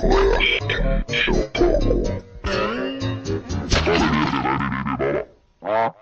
class in Sao Paulo.